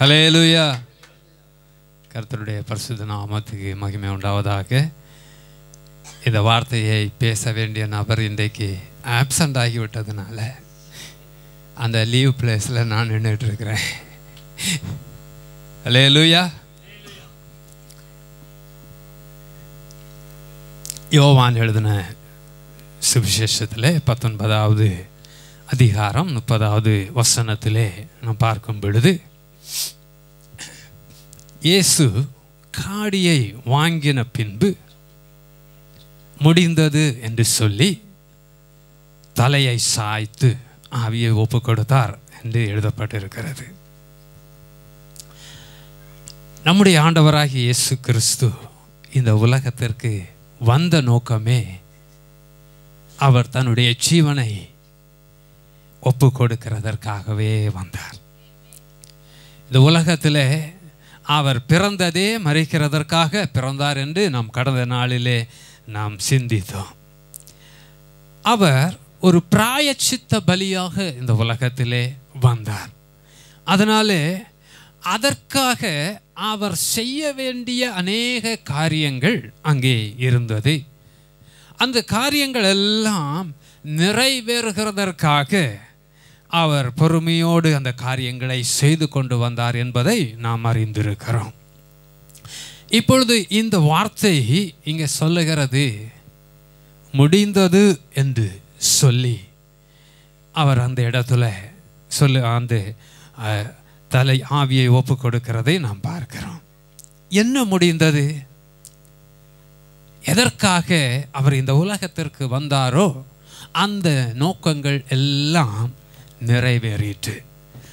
Hallelujah கர்த்தருடைய பரிசுத்த நாமத்துக்கு மகிமை உண்டாவதாக. இந்த வார்த்தையை பேச வேண்டிய நபர் இன்றைக்கு ஆப்சண்ட் ஆகிவிட்டதுனால அந்த லீவ் பிளேஸில் நான் நின்றுட்டு இருக்கிறேன் ஹலேலுயா யோவான் எழுதின சுவிசேஷத்தில் பத்தொன்பதாவது அதிகாரம் முப்பதாவது வசனத்திலே நாம் பார்க்கும் பொழுது இயேசு காடியை வாங்கின பின்பு முடிந்தது என்று சொல்லி தலையை சாய்த்து ஆவியை ஒப்பு கொடுத்தார் என்று எழுதப்பட்டிருக்கிறது. நம்முடைய ஆண்டவராகிய இயேசு கிறிஸ்து இந்த உலகத்திற்கு வந்த நோக்கமே அவர் தன்னுடைய ஜீவனை ஒப்பு கொடுக்கிறதற்காகவே வந்தார். இந்த உலகத்தில் அவர் பிறந்ததே மறிக்கிறதற்காக பிறந்தார் என்று நாம் கடந்த நாளிலே நாம் சிந்தித்தோம். அவர் ஒரு பிராயச்சித்த பலியாக இந்த உலகத்திலே வந்தார். அதனாலே அதற்காக அவர் செய்ய வேண்டிய அநேக காரியங்கள் அங்கே இருந்தது. அந்த காரியங்கள் எல்லாம் நிறைவேறுகிறதற்காக அவர் பொறுமையோடு அந்த காரியங்களை செய்து கொண்டு வந்தார் என்பதை நாம் அறிந்திருக்கிறோம். இப்பொழுது இந்த வார்த்தை இங்கே சொல்லுகிறது முடிந்தது என்று சொல்லி அவர் அந்த இடத்துல சொல்லு அந்த தலை ஆவியை ஒப்பு கொடுக்கிறதை நாம் பார்க்கிறோம். என்ன முடிந்தது? எதற்காக அவர் இந்த உலகத்திற்கு வந்தாரோ அந்த நோக்கங்கள் எல்லாம் நிறைவேறிட்டு.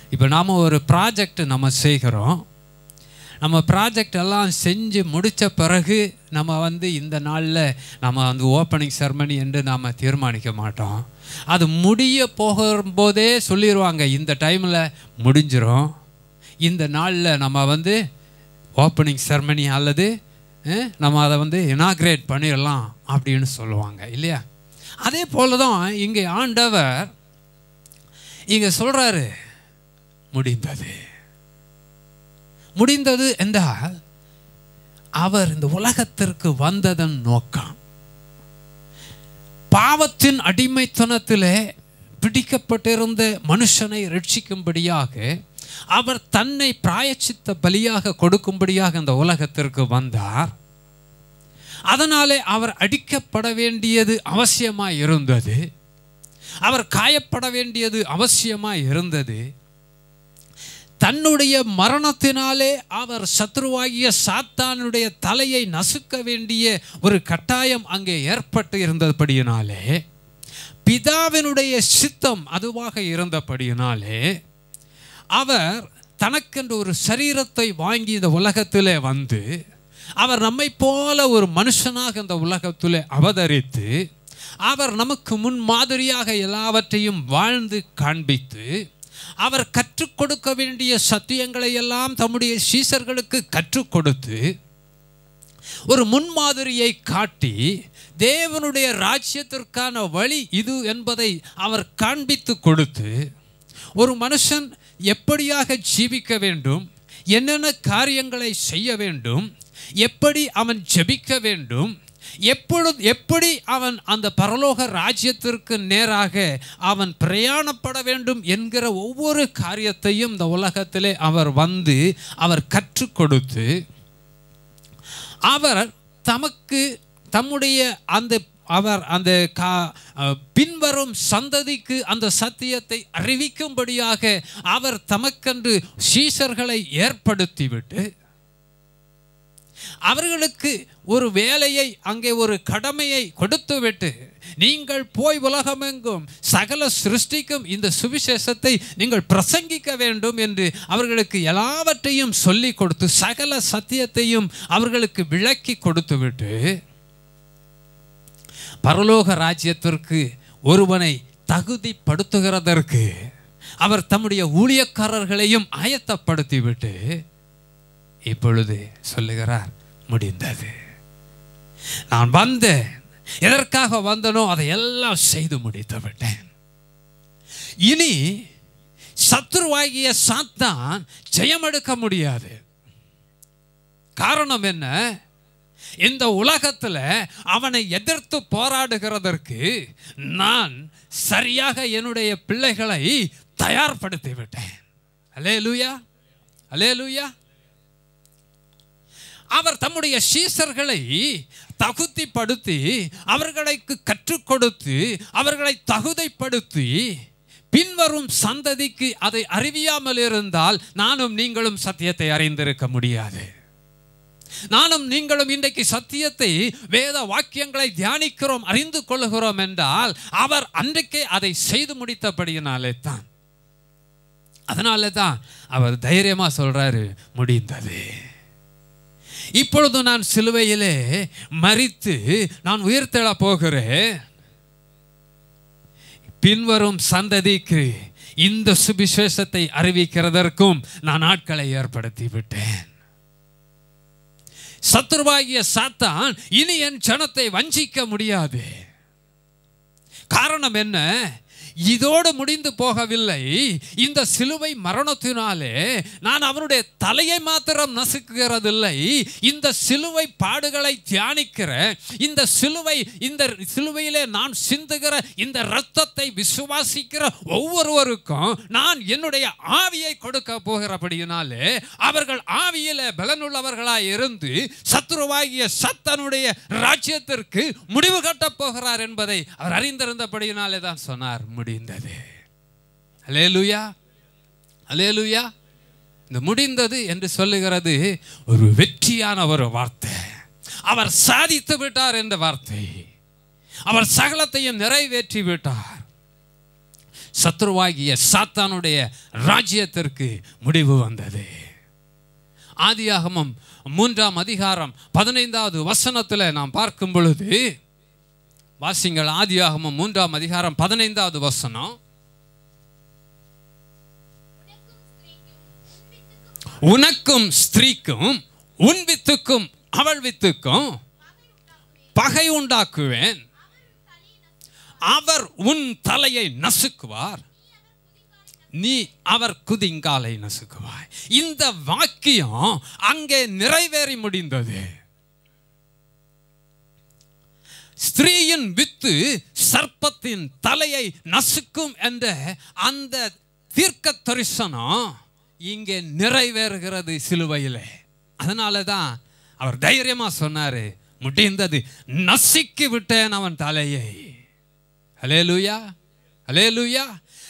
இப்போ நாம் ஒரு ப்ராஜெக்ட் நம்ம செய்கிறோம். நம்ம ப்ராஜெக்ட் எல்லாம் செஞ்சு முடித்த பிறகு நம்ம வந்து இந்த நாளில் நம்ம வந்து ஓப்பனிங் செரமனி என்று நாம் தீர்மானிக்க மாட்டோம். அது முடிய போகும்போதே சொல்லிடுவாங்க இந்த டைமில் முடிஞ்சிடும் இந்த நாளில் நம்ம வந்து ஓப்பனிங் செரமனி அல்லது நம்ம அதை வந்து இனாக்ரேட் பண்ணிடலாம் அப்படின்னு சொல்லுவாங்க இல்லையா? அதே போல தான் இங்கே ஆண்டவர் இங்கே சொல்கிறாரு முடிந்தது. முடிந்தது என்றால் அவர் இந்த உலகத்திற்கு வந்ததன் நோக்கம். பாவத்தின் அடிமைத்தனத்திலே பிடிக்கப்பட்டிருந்த மனுஷனை ரட்சிக்கும்படியாக அவர் தன்னை பிராயச்சித்த பலியாக கொடுக்கும்படியாக இந்த உலகத்திற்கு வந்தார். அதனாலே அவர் அடிக்கப்பட வேண்டியது அவசியமாக இருந்தது அவர் காயப்பட வேண்டியது அவசியமாக இருந்தது. தன்னுடைய மரணத்தினாலே அவர் சத்ருவாகிய சாத்தானுடைய தலையை நசுக்க வேண்டிய ஒரு கட்டாயம் அங்கே ஏற்பட்டு இருந்தபடியினாலே பிதாவினுடைய சித்தம் அதுவாக இருந்தபடியினாலே அவர் தனக்கென்று ஒரு சரீரத்தை வாங்கி இந்த உலகத்திலே வந்து அவர் நம்மை போல ஒரு மனுஷனாக இந்த உலகத்திலே அவதரித்து அவர் நமக்கு முன் மாதிரியாக எல்லாவற்றையும் வாழ்ந்து காண்பித்து அவர் கற்றுக் கொடுக்க வேண்டிய சத்தியங்களை எல்லாம் தம்முடைய சீசர்களுக்கு கற்றுக் கொடுத்து ஒரு முன்மாதிரியை காட்டி தேவனுடைய ராஜ்யத்திற்கான வழி இது என்பதை அவர் காண்பித்து கொடுத்து ஒரு மனுஷன் எப்படியாக ஜீவிக்க வேண்டும் என்னென்ன காரியங்களை செய்ய வேண்டும் எப்படி அவன் ஜெபிக்க வேண்டும் எப்பொழுது எப்படி அவன் அந்த பரலோக ராஜ்யத்திற்கு நேராக அவன் பிரயாணப்பட வேண்டும் என்கிற ஒவ்வொரு காரியத்தையும் இந்த உலகத்திலே அவர் வந்து அவர் கற்றுக் கொடுத்து அவர் தமக்கு தம்முடைய அந்த அவர் அந்த கா பின்வரும் சந்ததிக்கு அந்த சத்தியத்தை அறிவிக்கும்படியாக அவர் தமக்கென்று சீசர்களை ஏற்படுத்திவிட்டு அவர்களுக்கு ஒரு வேலையை அங்கே ஒரு கடமையை கொடுத்துவிட்டு நீங்கள் போய் உலகமெங்கும் சகல சிருஷ்டிக்கும் இந்த சுவிசேஷத்தை நீங்கள் பிரசங்கிக்க வேண்டும் என்று அவர்களுக்கு எல்லாவற்றையும் சொல்லி கொடுத்து சகல சத்தியத்தையும் அவர்களுக்கு விளக்கி கொடுத்துவிட்டு பரலோக ராஜ்யத்திற்கு ஒருவனை தகுதிப்படுத்துகிறதற்கு அவர் தம்முடைய ஊழியக்காரர்களையும் ஆயத்தப்படுத்திவிட்டு இப்பொழுது சொல்லுகிறார் முடிந்தது. நான் வந்தேன். எதற்காக வந்தனோ அதை எல்லாம் செய்து முடித்து விட்டேன். இனி சத்துருவாகிய சாத்தான் ஜெயமெடுக்க முடியாது. காரணம் என்ன? இந்த உலகத்தில் அவனை எதிர்த்து போராடுகிறதற்கு நான் சரியாக என்னுடைய பிள்ளைகளை தயார்படுத்தி விட்டேன். அலே லூயா அலே லூயா அவர் தம்முடைய சீசர்களை தகுதிப்படுத்தி அவர்களுக்கு கற்றுக் கொடுத்து அவர்களை தகுதிப்படுத்தி பின்வரும் சந்ததிக்கு அதை அறிவியாமல் இருந்தால் நானும் நீங்களும் சத்தியத்தை அறிந்திருக்க முடியாது. நானும் நீங்களும் இன்றைக்கு சத்தியத்தை வேத வாக்கியங்களை தியானிக்கிறோம் அறிந்து கொள்கிறோம் என்றால் அவர் அன்றைக்கே அதை செய்து முடித்தபடியினாலே தான். அதனால தான் அவர் தைரியமாக சொல்கிறாரு முடிந்தது. இப்பொழுது நான் சிலுவையிலே மறித்து நான் உயிர்த்தெழ போகிறேன். பின்வரும் சந்ததிக்கு இந்த சுவிசேஷத்தை அறிவிக்கிறதற்கும் நான் ஆட்களை ஏற்படுத்தி விட்டேன் சத்துருவாகிய சாத்தான் இனி என் ஜனத்தை வஞ்சிக்க முடியாது. காரணம் என்ன? இதோடு முடிந்து போகவில்லை. இந்த சிலுவை மரணத்தினாலே நான் அவனுடைய தலையை மாத்திரம் நசுக்குகிறதில்லை. இந்த சிலுவை பாடுகளை தியானிக்கிற இந்த சிலுவை இந்த சிலுவையிலே நான் சிந்துகிற இந்த இரத்தத்தை விசுவாசிக்கிற ஒவ்வொருவருக்கும் நான் என்னுடைய ஆவியை கொடுக்க போகிறபடியினாலே அவர்கள் ஆவியில பலனுள்ளவர்களாய் இருந்து சத்ருவாகிய சத்தனுடைய ராஜ்யத்திற்கு முடிவு கட்டப் போகிறார் என்பதை அவர் அறிந்திருந்தபடியினாலே தான் சொன்னார். முடிந்தது. அலே லூயா அலே லூயா இந்த முடிந்தது என்று சொல்லுகிறது ஒரு வெற்றியான ஒரு வார்த்தை. அவர் சாதித்து விட்டார் என்ற வார்த்தை. அவர் சகலத்தையும் நிறைவேற்றி விட்டார். சத்ருவாகிய சாத்தானுடைய ராஜ்யத்திற்கு முடிவு வந்தது. ஆதியாகமம் மூன்றாம் அதிகாரம் பதினைந்தாவது வசனத்தில் நாம் பார்க்கும் பொழுது வாசிங்கள் ஆதியாகமும் மூன்றாம் அதிகாரம் பதினைந்தாவது வசனம். உனக்கும் ஸ்திரீக்கும் உன் வித்துக்கும் அவள் வித்துக்கும் பகை உண்டாக்குவேன். அவர் உன் தலையை நசுக்குவார். நீ அவர் குதிங்காலை நசுக்குவாய். இந்த வாக்கியம் அங்கே நிறைவேறி முடிந்தது. ஸ்திரீயின் வித்து சர்ப்பத்தின் தலையை நசுக்கும் என்ற அந்த தீர்க்க தரிசனம் இங்கே நிறைவேறுகிறது சிலுவையிலே. அதனால தான் அவர் தைரியமா சொன்னாரு முடிந்தது நசுக்கி விட்டேன் அவன் தலையை. ஹலே லூயா ஹலே லூயா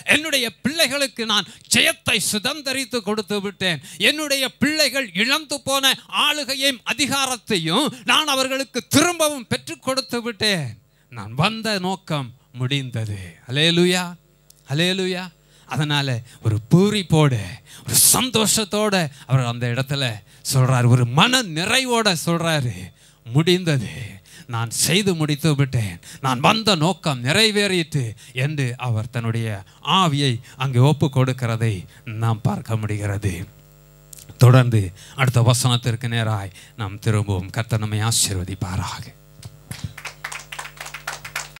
என்னுடைய பிள்ளைகளுக்கு நான் ஜெயத்தை சுதந்திரித்து கொடுத்து விட்டேன். என்னுடைய பிள்ளைகள் இழந்து போன ஆளுகையும் அதிகாரத்தையும் நான் அவர்களுக்கு திரும்பவும் பெற்றுக் கொடுத்து விட்டேன். நான் வந்த நோக்கம் முடிந்தது. அலேலுயா அலேலுயா அதனால் ஒரு பூரிப்போடு ஒரு சந்தோஷத்தோட அவர் அந்த இடத்துல சொல்கிறார் ஒரு மன நிறைவோடு சொல்கிறாரு முடிந்தது. நான் செய்து முடித்து விட்டேன். நான் வந்த நோக்கம் நிறைவேறிட்டு என்று அவர் தன்னுடைய ஆவியை அங்கே ஒப்பு கொடுக்கிறதை நாம் பார்க்க முடிகிறது. தொடர்ந்து அடுத்த வசனத்திற்கு நேராய் நாம் திரும்பவும். கர்த்தனமை ஆசீர்வதிப்பாராக.